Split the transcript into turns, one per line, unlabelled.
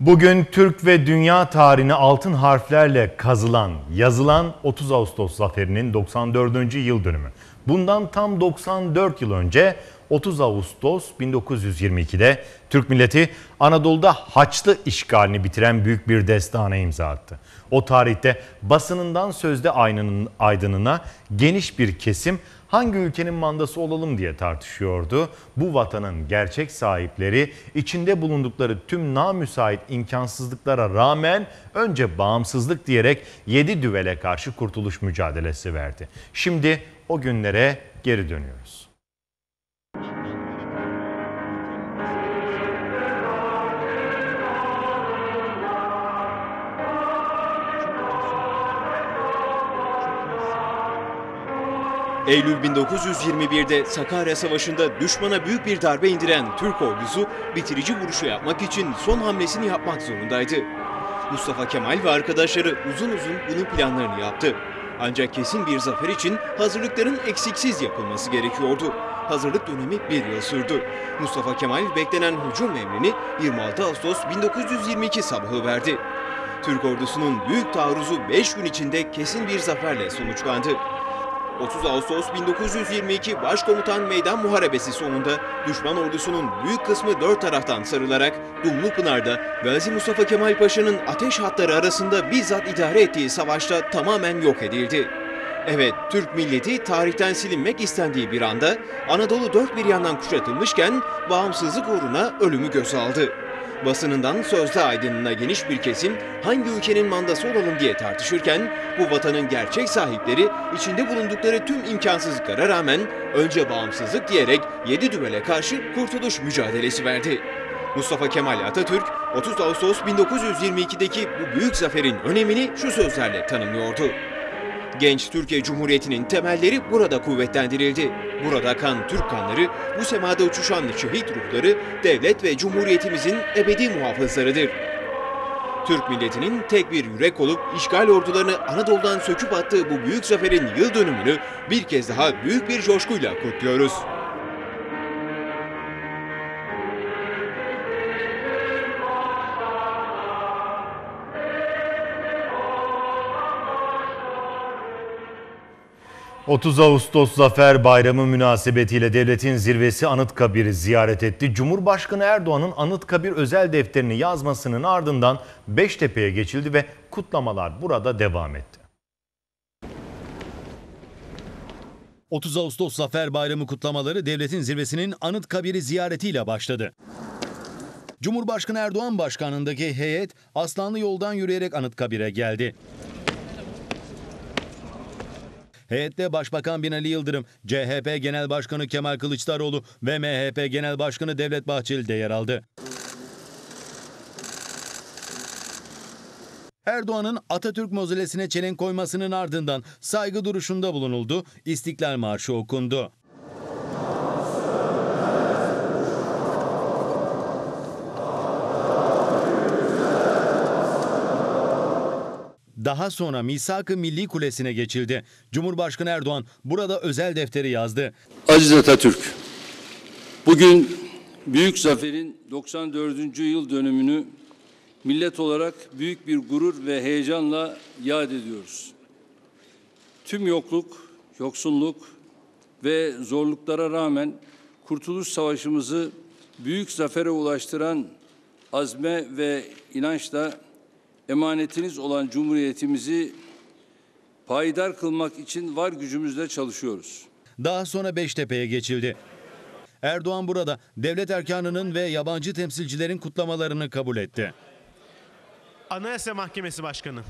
Bugün Türk ve dünya tarihine altın harflerle kazılan, yazılan 30 Ağustos zaferinin 94. yıl dönümü. Bundan tam 94 yıl önce 30 Ağustos 1922'de Türk milleti Anadolu'da Haçlı işgalini bitiren büyük bir destana imza attı. O tarihte basınından sözde aydınına geniş bir kesim hangi ülkenin mandası olalım diye tartışıyordu. Bu vatanın gerçek sahipleri içinde bulundukları tüm namüsait imkansızlıklara rağmen önce bağımsızlık diyerek 7 düvele karşı kurtuluş mücadelesi verdi. Şimdi o günlere geri dönüyoruz.
Eylül 1921'de Sakarya Savaşı'nda düşmana büyük bir darbe indiren Türk ordusu bitirici vuruşu yapmak için son hamlesini yapmak zorundaydı. Mustafa Kemal ve arkadaşları uzun uzun bunun planlarını yaptı. Ancak kesin bir zafer için hazırlıkların eksiksiz yapılması gerekiyordu. Hazırlık dönemi bir yıl sürdü. Mustafa Kemal beklenen hücum emrini 26 Ağustos 1922 sabahı verdi. Türk ordusunun büyük taarruzu 5 gün içinde kesin bir zaferle sonuçlandı. 30 Ağustos 1922 Başkomutan Meydan Muharebesi sonunda düşman ordusunun büyük kısmı dört taraftan sarılarak Dumlupınar'da Gazi Mustafa Kemal Paşa'nın ateş hatları arasında bizzat idare ettiği savaşta tamamen yok edildi. Evet, Türk milleti tarihten silinmek istendiği bir anda Anadolu dört bir yandan kuşatılmışken bağımsızlık uğruna ölümü göze aldı. Basınından sözde aydınına geniş bir kesim hangi ülkenin mandası olalım diye tartışırken bu vatanın gerçek sahipleri içinde bulundukları tüm imkansızlıklara rağmen önce bağımsızlık diyerek 7 düvele karşı kurtuluş mücadelesi verdi. Mustafa Kemal Atatürk 30 Ağustos 1922'deki bu büyük zaferin önemini şu sözlerle tanımlıyordu. Genç Türkiye Cumhuriyeti'nin temelleri burada kuvvetlendirildi. Burada akan Türk kanları, bu semada uçuşan şehit ruhları devlet ve cumhuriyetimizin ebedi muhafızlarıdır. Türk milletinin tek bir yürek olup işgal ordularını Anadolu'dan söküp attığı bu büyük zaferin yıl dönümünü bir kez daha büyük bir coşkuyla kutluyoruz.
— 30 Ağustos Zafer Bayramı münasebetiyle devletin zirvesi Anıtkabir'i ziyaret etti. Cumhurbaşkanı Erdoğan'ın Anıtkabir özel defterini yazmasının ardından Beştepe'ye geçildi ve kutlamalar burada devam etti.
30 Ağustos Zafer Bayramı kutlamaları devletin zirvesinin Anıtkabir'i ziyaretiyle başladı. Cumhurbaşkanı Erdoğan başkanlığındaki heyet Aslanlı yoldan yürüyerek Anıtkabir'e geldi. Heyette Başbakan Binali Yıldırım, CHP Genel Başkanı Kemal Kılıçdaroğlu ve MHP Genel Başkanı Devlet Bahçeli de yer aldı. Erdoğan'ın Atatürk mozolesine çelenk koymasının ardından saygı duruşunda bulunuldu, İstiklal Marşı okundu. Daha sonra Misak-ı Milli Kulesi'ne geçildi. Cumhurbaşkanı Erdoğan burada özel defteri yazdı.
Aziz Atatürk, bugün büyük zaferin 94. yıl dönümünü millet olarak büyük bir gurur ve heyecanla yad ediyoruz. Tüm yokluk, yoksulluk ve zorluklara rağmen Kurtuluş Savaşımızı büyük zafere ulaştıran azme ve inançla emanetiniz olan Cumhuriyetimizi payidar kılmak için var gücümüzle çalışıyoruz.
Daha sonra Beştepe'ye geçildi. Erdoğan burada devlet erkanının ve yabancı temsilcilerin kutlamalarını kabul etti.
Anayasa Mahkemesi Başkanı.